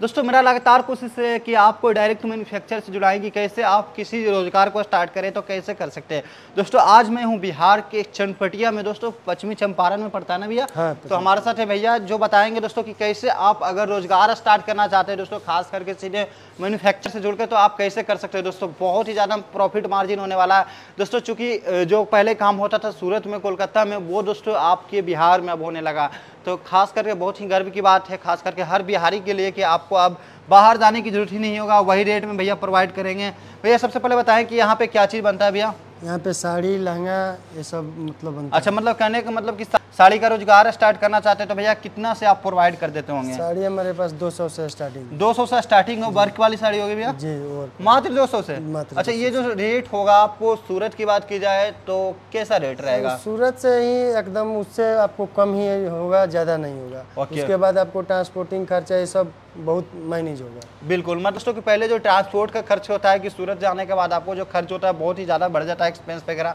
दोस्तों मेरा लगातार कोशिश है कि आपको डायरेक्ट मैन्युफैक्चर से जुड़ाएँगे कैसे आप किसी रोज़गार को स्टार्ट करें तो कैसे कर सकते हैं। दोस्तों आज मैं हूँ बिहार के चनपटिया में दोस्तों पश्चिमी चंपारण में पड़ता है ना भैया? हाँ, तो हमारे साथ है भैया जो बताएँगे दोस्तों कि कैसे आप अगर रोज़गार स्टार्ट करना चाहते हैं दोस्तों खास करके सीधे मैन्युफैक्चर से जुड़ के तो आप कैसे कर सकते हैं? दोस्तों बहुत ही ज़्यादा प्रॉफिट मार्जिन होने वाला है। दोस्तों चूँकि जो पहले काम होता था सूरत में कोलकाता में वो दोस्तों आपके बिहार में अब होने लगा। तो खास करके बहुत ही गर्व की बात है खास करके हर बिहारी के लिए कि आपको अब बाहर जाने की ज़रूरत ही नहीं होगा वही रेट में भैया प्रोवाइड करेंगे। भैया सबसे पहले बताएँ कि यहाँ पे क्या चीज़ बनता है भैया? यहाँ पे साड़ी लहंगा ये सब मतलब बनता अच्छा मतलब कहने का मतलब कि साड़ी का रोज़गार स्टार्ट करना चाहते हैं तो भैया कितना से आप प्रोवाइड कर देते होंगे? साड़ी हमारे पास 200 से स्टार्टिंग 200 से स्टार्टिंग हो वर्क वाली साड़ी होगी भैया? जी और मात्र 200 से मात्र अच्छा ये जो रेट होगा आपको सूरत की बात की जाए तो कैसा रेट रहेगा? सूरत से ही एकदम उससे आपको कम ही होगा ज़्यादा नहीं होगा। उसके बाद आपको ट्रांसपोर्टिंग खर्चा ये सब बहुत मैनेज होगा बिल्कुल मतलब दोस्तों कि पहले जो ट्रांसपोर्ट का खर्च होता है कि सूरत जाने के बाद आपको जो खर्च होता है बहुत ही ज़्यादा बढ़ जाता है एक्सपेंस वगैरह,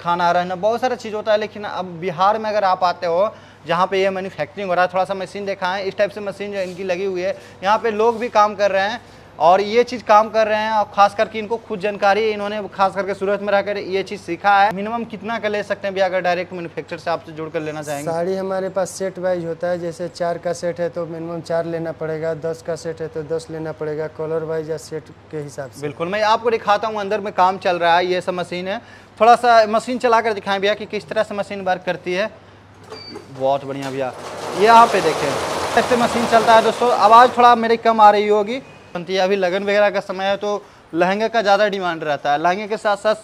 खाना, रहना, बहुत सारा चीज़ होता है। लेकिन अब बिहार में अगर आप आते हो, जहाँ पे ये मैन्युफैक्चरिंग हो रहा है, थोड़ा सा मशीन देखा है, इस टाइप से मशीन जो इनकी लगी हुई है, यहाँ पे लोग भी काम कर रहे हैं। और ये चीज़ काम कर रहे हैं और खास करके इनको खुद जानकारी इन्होंने खास करके सूरत में रहकर ये चीज़ सीखा है। मिनिमम कितना का ले सकते हैं भैया अगर डायरेक्ट मैन्युफैक्चर से आपसे जुड़ कर लेना चाहेंगे? साड़ी हमारे पास सेट वाइज होता है जैसे चार का सेट है तो मिनिमम चार लेना पड़ेगा दस का सेट है तो दस लेना पड़ेगा कलर वाइज या सेट के हिसाब से। बिल्कुल मैं आपको दिखाता हूँ अंदर में काम चल रहा है ये सब मशीन है। थोड़ा सा मशीन चला कर दिखाएँ भैया कि किस तरह से मशीन वर्क करती है। बहुत बढ़िया भैया। ये यहाँ पे देखें ऐसे मशीन चलता है दोस्तों। आवाज़ थोड़ा मेरी कम आ रही होगी। बनती है। अभी लगन वगैरह का समय है तो लहंगे का ज़्यादा डिमांड रहता है। लहंगे के साथ साथ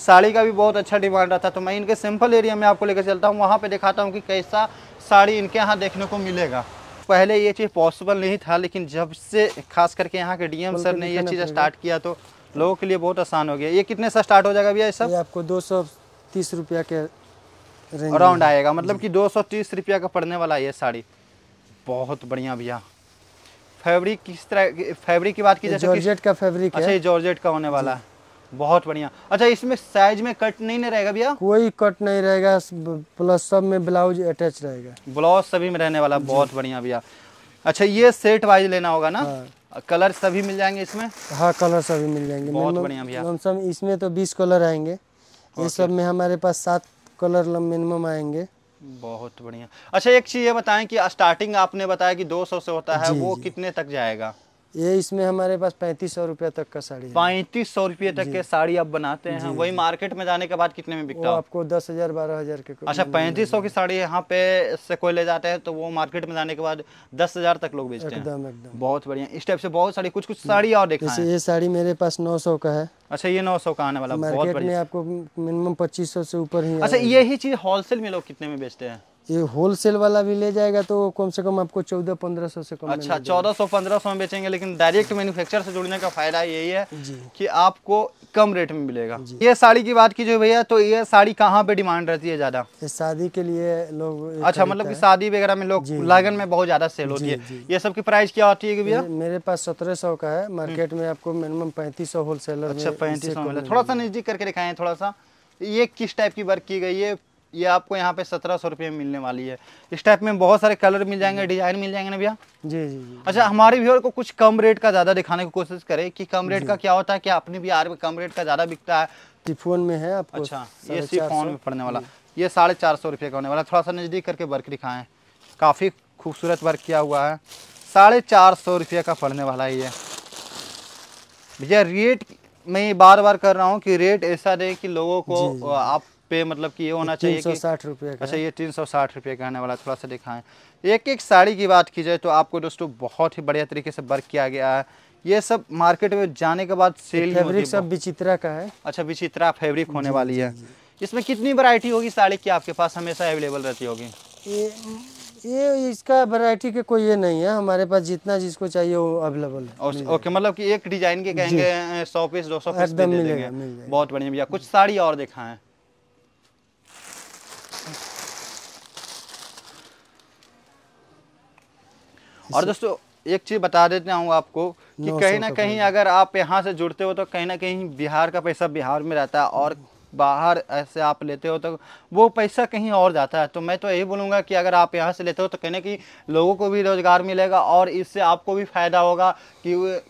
साड़ी का भी बहुत अच्छा डिमांड रहता है। तो मैं इनके सिंपल एरिया में आपको लेकर चलता हूँ। वहाँ पे दिखाता हूँ कि कैसा साड़ी इनके यहाँ देखने को मिलेगा। पहले ये चीज़ पॉसिबल नहीं था लेकिन जब से खास करके यहाँ के डीएम सर ने ये चीज़ स्टार्ट किया तो लोगों के लिए बहुत आसान हो गया। ये कितने से स्टार्ट हो जाएगा भैया सब? आपको दो सौ तीस रुपया के अराउंड आएगा। मतलब कि दो सौ तीस रुपया का पड़ने वाला ये साड़ी। बहुत बढ़िया भैया। फैब्रिक किस तरह फैब्रिक की बात की जाए जॉर्जेट का फैब्रिक अच्छा है ये जॉर्जेट का होने वाला है। बहुत बढ़िया। अच्छा इसमें साइज़ में कट नहीं ना रहेगा भैया? कोई कट नहीं रहेगा प्लस सब में ब्लाउज अटैच रहेगा। ब्लाउज सभी में रहने वाला बहुत बढ़िया भैया। अच्छा ये सेट वाइज लेना होगा ना? कलर सभी मिल जाएँगे इसमें? हाँ कलर सभी मिल जाएँगे। बहुत बढ़िया भैया। इसमें तो बीस कलर आएँगे। ये सब में हमारे पास सात कलर मिनिमम आएँगे। बहुत बढ़िया। अच्छा एक चीज़ ये बताएँ कि स्टार्टिंग आपने बताया कि 200 से होता है वो कितने तक जाएगा? ये इसमें हमारे पास पैंतीस सौ रुपया तक का साड़ी पैंतीस सौ रुपये तक के साड़ी आप बनाते हैं वही मार्केट में जाने के बाद कितने में बिकता हो आपको दस हज़ार बारह हज़ार के अच्छा पैंतीस सौ की साड़ी यहाँ पे से कोई ले जाते हैं तो वो मार्केट में जाने के बाद दस हज़ार तक लोग बेचते हैं। एकदम एकदम। बहुत बढ़िया। इस टाइप से बहुत सारी कुछ कुछ साड़ी और देखा ये साड़ी मेरे पास नौ सौ का है। अच्छा ये नौ सौ का आने वाला मार्केट में आपको मिनिमम पच्चीस सौ से ऊपर ही अच्छा यही चीज़ होलसेल में लोग कितने में बेचते हैं? ये होलसेल वाला भी ले जाएगा तो कम से कम आपको चौदह पंद्रह सौ से कम अच्छा चौदह सौ पंद्रह सौ में बेचेंगे लेकिन डायरेक्ट मैन्युफैक्चर से जुड़ने का फ़ायदा यही है कि आपको कम रेट में मिलेगा। ये साड़ी की बात कीजिए भैया तो ये साड़ी कहाँ पे डिमांड रहती है ज़्यादा? ये शादी के लिए लोग अच्छा मतलब कि शादी वगैरह में लोग लगन में बहुत ज़्यादा सेल होती है। ये सब की प्राइस क्या होती है भैया? मेरे- पास सत्रह सौ का है। मार्केट में आपको मिनिमम पैंतीस सौ होलसेलर अच्छा पैंतीस थोड़ा सा नज़दीक करके दिखाए थोड़ा सा। ये किस टाइप की वर्क की गई है? ये आपको यहाँ पे सत्रह सौ रुपये में मिलने वाली है। इस टाइप में बहुत सारे कलर मिल जाएँगे डिज़ाइन मिल जाएँगे ना भैया? जी जी जी। अच्छा हमारे व्यूअर को कुछ कम रेट का ज़्यादा दिखाने की कोशिश करें कि कम रेट का क्या होता है कि अपने बिहार में कम रेट का ज़्यादा बिकता है। टिफोन में है आपको अच्छा ये साढ़े सी। चार फ़ोन में पड़ने वाला। ये साढ़े चार सौ रुपये का होने वाला। थोड़ा सा नज़दीक करके वर्क दिखाएँ। काफ़ी खूबसूरत वर्क किया हुआ है। साढ़े चार सौ रुपये का पड़ने वाला है ये। भैया रेट मैं ये बार बार कर रहा हूँ कि रेट ऐसा दे कि लोगों को आप पे मतलब कि ये होना चाहिए तीन सौ साठ रुपये अच्छा ये तीन सौ साठ रुपये का आने वाला थोड़ा सा दिखाएँ। एक एक साड़ी की बात की जाए तो आपको दोस्तों बहुत ही बढ़िया तरीके से वर्क किया गया है। ये सब मार्केट में जाने के बाद सेल फैब्रिक सब विचित्रा का है। अच्छा विचित्रा फैब्रिक होने वाली है। इसमें कितनी वैरायटी होगी साड़ी की आपके पास? हमेशा अवेलेबल रहती होगी। ये इसका वैरायटी के कोई ये नहीं है। हमारे पास जितना जिसको चाहिए वो अवेलेबल है। ओके मतलब कि एक डिज़ाइन के कहेंगे सौ पीस दो सौ पीस एकदम दे मिलेगा। बहुत बढ़िया भैया कुछ साड़ी और देखा है और दोस्तों एक चीज़ बता देता हूँ आपको कि कहीं ना कहीं अगर आप यहाँ से जुड़ते हो तो कहीं ना कहीं बिहार का पैसा बिहार में रहता है और बाहर ऐसे आप लेते हो तो वो पैसा कहीं और जाता है। तो मैं तो यही बोलूँगा कि अगर आप यहाँ से लेते हो तो कहने की लोगों को भी रोज़गार मिलेगा और इससे आपको भी फ़ायदा होगा कि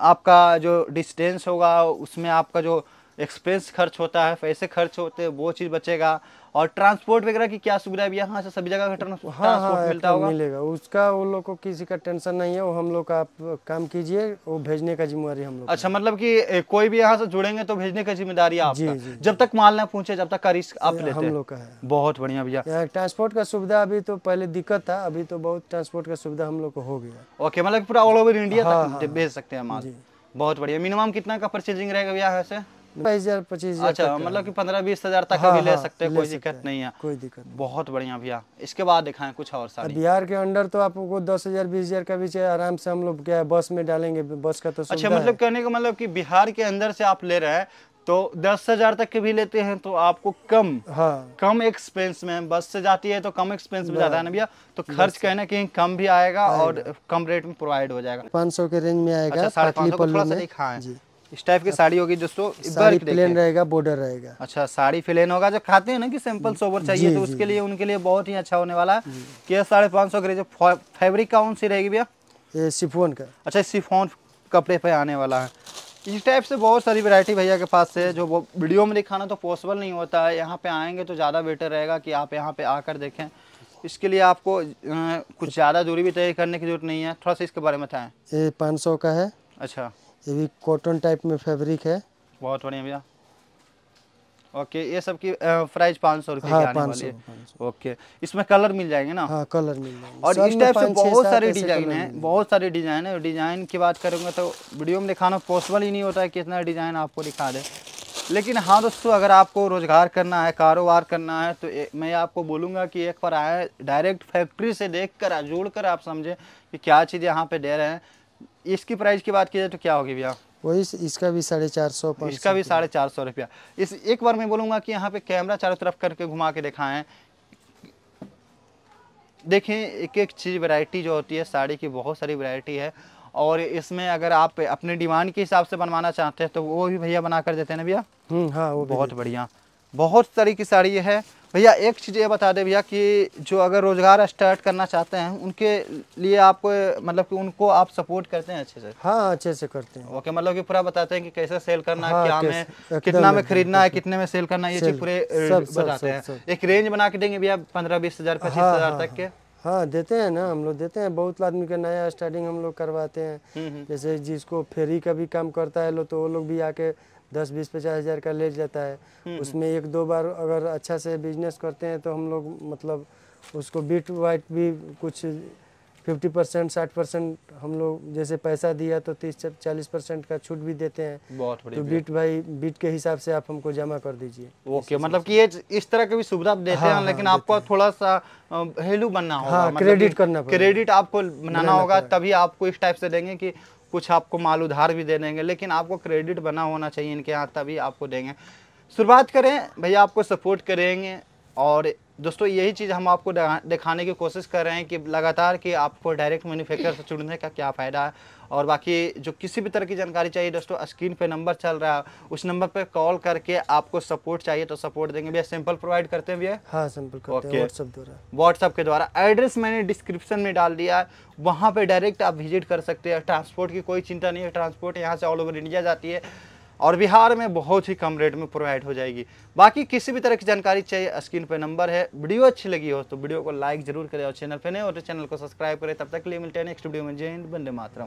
आपका जो डिस्टेंस होगा, उसमें आपका जो एक्सपेंस खर्च होता है पैसे खर्च होते हैं वो चीज़ बचेगा। और ट्रांसपोर्ट वगैरह की क्या सुविधा है यहाँ से सभी जगह का हाँ हाँ मिलता होगा। मिलेगा। उसका वो लोग को किसी का टेंशन नहीं है वो हम लोग का आप काम कीजिए वो भेजने का ज़िम्मेदारी हम लोग अच्छा मतलब कि कोई भी यहाँ से जुड़ेंगे तो भेजने की ज़िम्मेदारी आपका? जी, जी, जब तक माल ना पहुँचे जब तक का रिस्क आप। लेते हम लोग का है। बहुत बढ़िया भैया। ट्रांसपोर्ट का सुविधा अभी तो पहले दिक्कत था अभी तो बहुत ट्रांसपोर्ट का सुविधा हम लोग को हो गया। ओके मतलब पूरा ऑल ओवर इंडिया तक भेज सकते हैं माल। बहुत बढ़िया। मिनिमम कितना का परचेजिंग रहेगा भैया यहाँ से? बाईस हज़ार पच्चीस अच्छा मतलब। कि पंद्रह बीस हज़ार तक हाँ, भी ले हाँ, सकते हैं कोई दिक्कत नहीं है। कोई दिक्कत बहुत बढ़िया भैया। इसके बाद दिखाएँ कुछ और सारी। बिहार के अंडर तो आपको दस हज़ार बीस हज़ार का भी चाहिए आराम से हम लोग क्या बस में डालेंगे बस का तो अच्छा मतलब कहने का मतलब कि बिहार के अंदर से आप ले रहे हैं तो दस हज़ार तक के भी लेते हैं तो आपको कम हाँ। कम एक्सपेंस में बस से जाती है तो कम एक्सपेंस में जाता है ना भैया? तो खर्च कहीं ना कहीं कम भी आएगा और कम रेट में प्रोवाइड हो जाएगा। पाँच सौ के रेंज में आएगा अच्छा साढ़े पाँच सौ थोड़ा सा दिखाएँ। इस टाइप की साड़ी होगी दोस्तों साड़ी प्लेन रहेगा बॉर्डर रहेगा। अच्छा साड़ी प्लेन होगा जो खाते हैं ना कि सिंपल सोबर चाहिए तो उसके लिए उनके लिए बहुत ही अच्छा होने वाला है। कि ये साढ़े पाँच सौ जो फैब्रिक कौन सी रहेगी भैया? ये सिफोन का। अच्छा सिफोन कपड़े पे आने वाला है। इस टाइप से बहुत सारी वैरायटी भैया के पास है जो वो वीडियो में दिखाना तो पॉसिबल नहीं होता है। यहाँ पे आएँगे तो ज़्यादा बेटर रहेगा कि आप यहाँ पे आकर देखें। इसके लिए आपको कुछ ज़्यादा दूरी भी तय करने की ज़रूरत नहीं है। थोड़ा सा इसके बारे में बताएँ। ये पाँच सौ का है। अच्छा। ये भी कॉटन टाइप में फैब्रिक है। बहुत बढ़िया भैया। ओके ये सब की प्राइस पाँच सौ रुपये हाँ पाँच सौ है। ओके इसमें कलर मिल जाएँगे ना? हाँ कलर मिल जाएँगे। और इस टाइप से बहुत सारे डिज़ाइन है बहुत सारे डिज़ाइन है। डिज़ाइन की बात करूँगा तो वीडियो में दिखाना पॉसिबल ही नहीं होता है कितना डिज़ाइन आपको दिखा दे। लेकिन हाँ दोस्तों अगर आपको रोज़गार करना है कारोबार करना है तो ए, मैं आपको बोलूँगा कि एक बार आए डायरेक्ट फैक्ट्री से देख कर जोड़ कर आप समझें कि क्या चीज़ यहाँ पे दे रहे हैं। इसकी प्राइस की बात की जाए तो क्या होगी भैया? वही इसका भी साढ़े चार सौ इसका भी साढ़े चार सौ रुपया। इस एक बार मैं बोलूँगा कि यहाँ पे कैमरा चारों तरफ़ करके घुमा के दिखाएँ। देखें एक एक चीज़ वैरायटी जो होती है साड़ी की बहुत सारी वैरायटी है। और इसमें अगर आप अपने डिमांड के हिसाब से बनवाना चाहते हैं तो वो भी भैया बना कर देते हैं ना भैया? हम्म हाँ वो बहुत बढ़िया। बहुत तरह की साड़ी है। भैया एक चीज़ ये बता दे भैया कि जो अगर रोज़गार स्टार्ट करना चाहते हैं उनके लिए आपको मतलब कि उनको आप सपोर्ट करते हैं अच्छे से? हाँ अच्छे से करते हैं। ओके मतलब कि पूरा बताते हैं कि कैसे सेल करना हाँ, क्या में कितना में खरीदना है कितने में सेल करना है ये चीज़ पूरे बताते हैं। एक रेंज बना के देंगे भैया पंद्रह बीस हज़ार पच्चीस हाँ, हज़ार हाँ, तक के। हाँ। देते हैं ना हम लोग देते हैं। बहुत आदमी का नया स्टार्टिंग हम लोग करवाते हैं। हम्म, हम्म। जैसे जिसको फेरी का भी काम करता है लोग तो वो लोग भी आके दस बीस पचास हज़ार का ले जाता है। उसमें एक दो बार अगर अच्छा से बिज़नेस करते हैं तो हम लोग मतलब उसको बीट वाइट भी कुछ फिफ्टी परसेंट साठ परसेंट हम लोग जैसे पैसा दिया तो तीस चालीस परसेंट का छूट भी देते हैं। बहुत तो बीट भाई बीट के हिसाब से आप हमको जमा कर दीजिए। ओके मतलब कि ये इस तरह की भी सुविधा देते हाँ, हैं हाँ, लेकिन देते आपको थोड़ा सा हेलू बनना होगा हाँ, मतलब credit कि करना क्रेडिट आपको बनाना होगा तभी आपको इस टाइप से देंगे कि कुछ आपको माल उधार भी दे देंगे, लेकिन आपको क्रेडिट बना होना चाहिए, इनके यहाँ तभी आपको देंगे। शुरुआत करें, भैया आपको सपोर्ट करेंगे, और दोस्तों यही चीज़ हम आपको दिखाने की कोशिश कर रहे हैं कि लगातार कि आपको डायरेक्ट मैन्युफैक्चर से जुड़ने का क्या फ़ायदा है। और बाकी जो किसी भी तरह की जानकारी चाहिए दोस्तों स्क्रीन पे नंबर चल रहा है उस नंबर पे कॉल करके आपको सपोर्ट चाहिए तो सपोर्ट देंगे। भैया सैंपल प्रोवाइड करते हैं भैया? हाँ सिंपल करते। हैं व्हाट्सएप द्वारा। व्हाट्सअप के द्वारा। एड्रेस मैंने डिस्क्रिप्शन में डाल दिया है। वहाँ पर डायरेक्ट आप विज़िट कर सकते हैं। ट्रांसपोर्ट की कोई चिंता नहीं है। ट्रांसपोर्ट यहाँ से ऑल ओवर इंडिया जाती है। और बिहार में बहुत ही कम रेट में प्रोवाइड हो जाएगी। बाकी किसी भी तरह की जानकारी चाहिए स्क्रीन पर नंबर है। वीडियो अच्छी लगी हो तो वीडियो को लाइक ज़रूर करें और चैनल पर नहीं तो चैनल को सब्सक्राइब करें। तब तक के लिए मिलते हैं नेक्स्ट वीडियो में। जय हिंद बंदे मातरम।